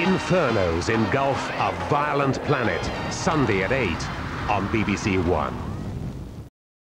Infernos engulf a violent planet, Sunday at 8 on BBC One.